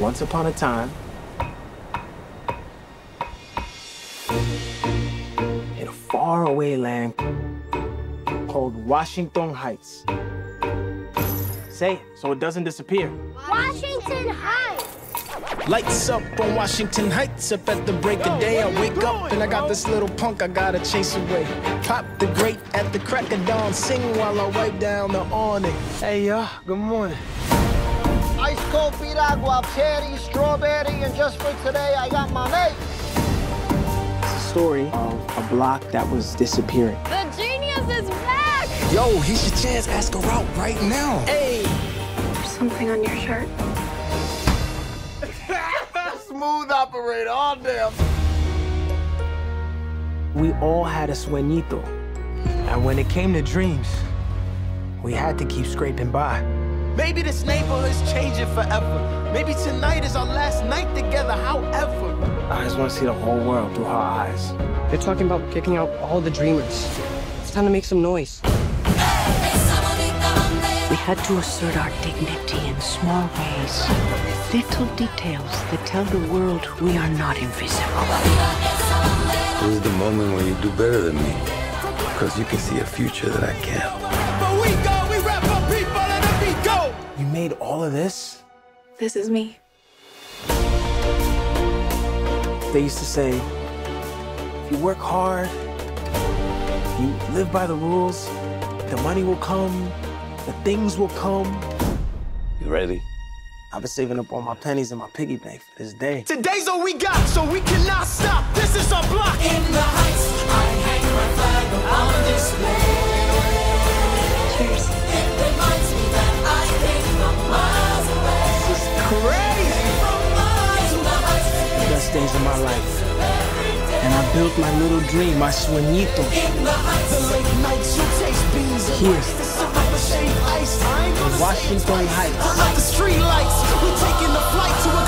once upon a time, in a faraway land called Washington Heights. Say it so it doesn't disappear. Washington Heights. Lights up on Washington Heights, up at the break of day. I wake up and I got this little punk I gotta chase away. Pop the grate at the crack of dawn, sing while I wipe down the awning. Hey, y'all, good morning. Ice cold piragua, cherry, strawberry, and just for today, I got mamey. It's a story of a block that was disappearing. The genius is back. Yo, here's your chance. Ask her out right now. Hey. There's something on your shirt. Smooth operator, all damn. We all had a sueñito. And when it came to dreams, we had to keep scraping by. Maybe this neighborhood's changing forever. Maybe tonight is our last night together, however. I just want to see the whole world through her eyes. They're talking about kicking out all the dreamers. It's time to make some noise. We had to assert our dignity in small ways. Little details that tell the world we are not invisible. This is the moment when you do better than me. Because you can see a future that I can't. Made all of this? This is me. They used to say, if you work hard, you live by the rules, the money will come, the things will come. You ready? I've been saving up all my pennies in my piggy bank for this day. Today's all we got, so we cannot stop. This life. And I built my little dream, my sueñito. In the heights, the